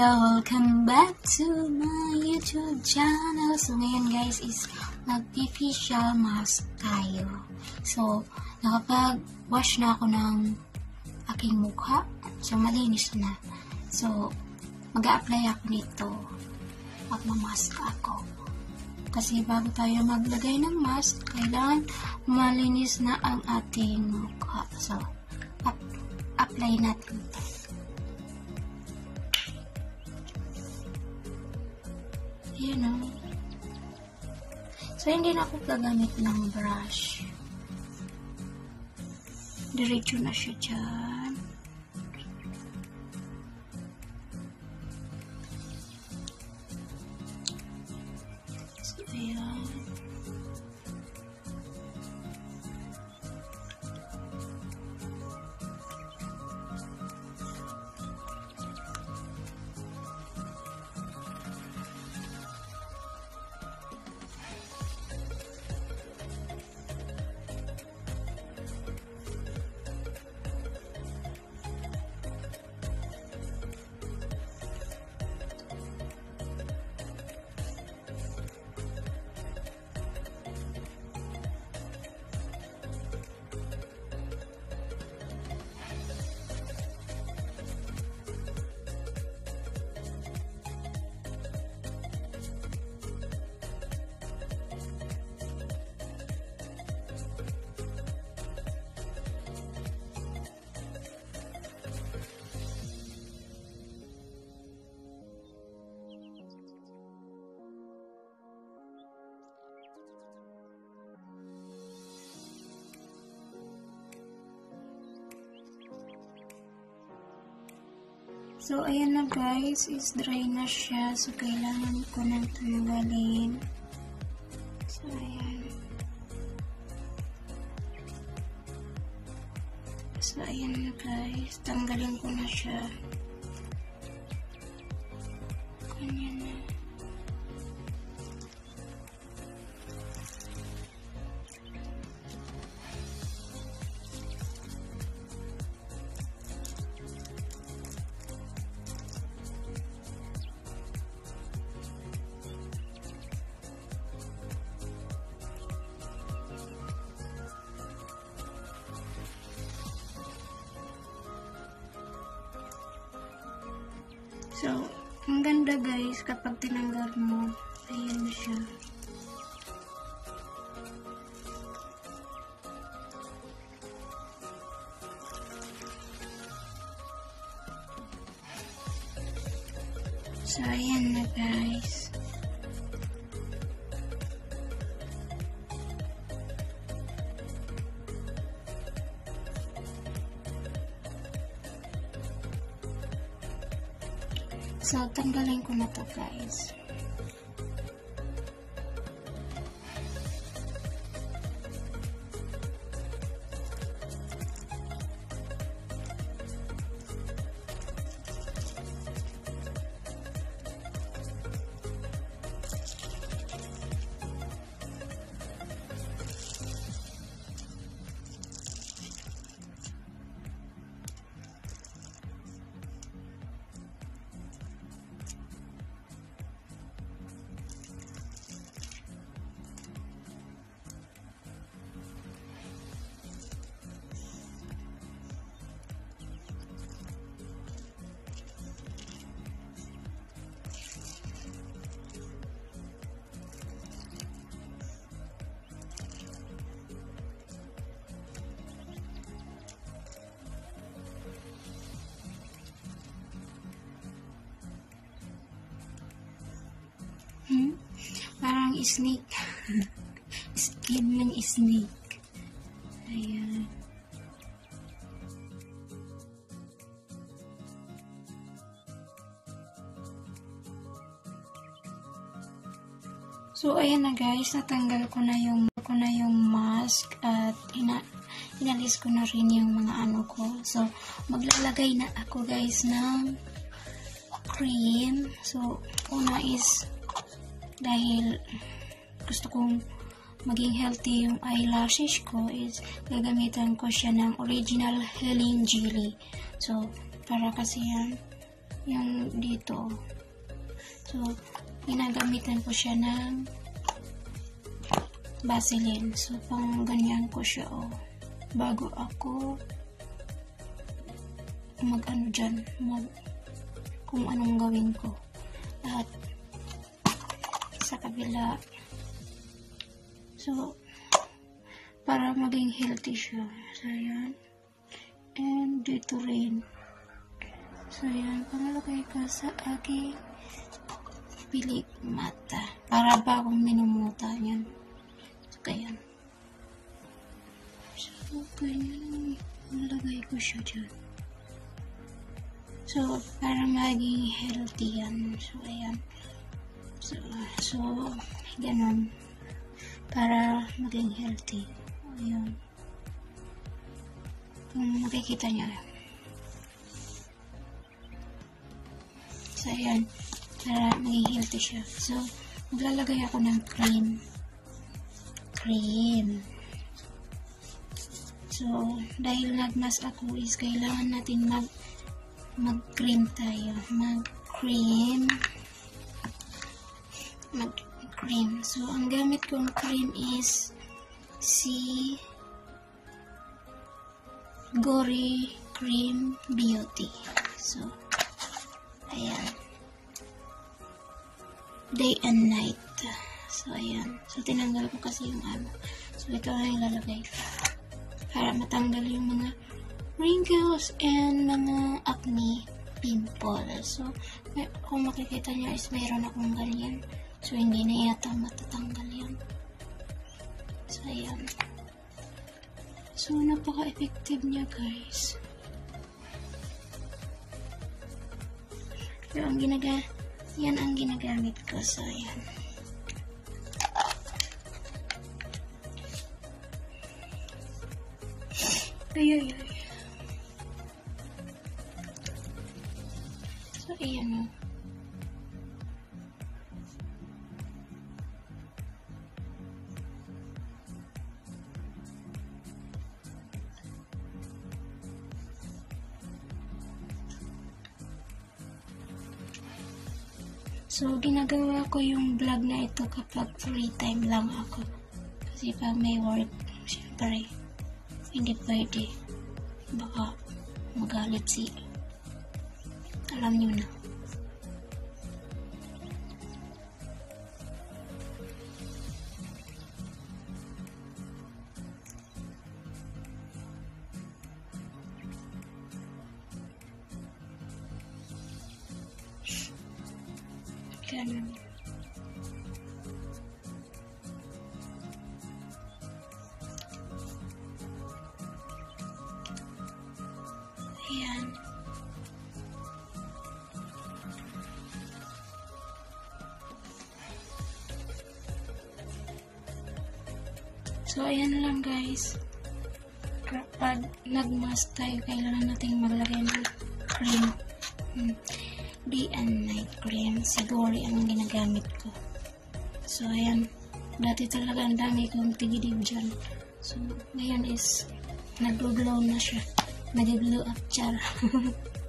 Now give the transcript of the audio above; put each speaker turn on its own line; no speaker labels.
ganda, welcome back to my YouTube channel. So ngayon guys is mag-facial mask tayo. So, nakapag-wash na ako ng aking mukha. So, malinis na. So, mag-a-apply ako nito. Magmamask ako. Kasi bago tayo maglagay ng mask, kailangan malinis na ang ating mukha. So, up- apply natin ito. Ayan o. So, hindi na ako gagamit ng brush. Diretso na siya dyan. So, ayan na guys, is dry na siya. So, kailangan ko nang tanggalin. So, ayan. So, ayan na guys. Tanggalin ko na siya. So, ang ganda guys kapag tinanggal mo. Ayan siya. So, ayan na guys. So, tanggalin ko na to guys. Snake. Skin ng snake. Ayan. So, ayan na guys. Natanggal ko na yung, ko na yung mask at ina, inalis ko na rin yung mga ano ko. So, maglalagay na ako guys ng cream. So, una is dahil gusto kong maging healthy yung eyelashes ko is gagamitan ko siya ng original Helen Jelly. So, para kasi yan yung dito. So, ginagamitan ko siya ng Vaseline. So, pang ganyan ko siya, oh. Bago ako mag-ano dyan, mag, kung anong gawin ko. Lahat sa kabila. So, para maging healthy siya. So, ayan. And dito rin. So, ayan. Pangalagay ko sa aking pilik mata. Para ba akong minumuta yan. So, ayan. So, ganyan. Nalagay ko siya dyan. So, para maging healthy yan. So, ayan. So, ganun. Para maging healthy. Ayan. Kung makikita niya. So, ayan. Para maging healthy siya. So, maglalagay ako ng cream. Cream. So, dahil nagmas ako is kailangan natin mag mag-cream tayo. Mag-cream. Mag-cream. So, ang gamit kong cream is si Gory Cream Beauty. So, ayan. Day and night. So, ayan. So, tinanggal ko kasi yung ano. So, ito na ilalagay para matanggal yung mga wrinkles and mga acne pimples. So, may, kung makikita niya is mayroon akong ganyan. So, hindi na yata matatanggal yan. So, ayan. So, napaka-effective niya, guys. So, ang ginaga yan ang ginagamit ko. So, ayan. Ay, ay, ay. So, ayan So, ginagawa ko yung vlog na ito kapag free time lang ako. Kasi pag may work, syempre, hindi pwede. Baka magalit si alam niyo na. So, ayan lang guys. Kapag nag-mask tayo, kailangan natin maglagay ng cream. Hmm. Day and night cream. Siguro ang ginagamit ko. So, ayan. Dati talaga ang dami kong tigidib dyan. So, ngayon is nag-glow na siya. Nag-glow up char.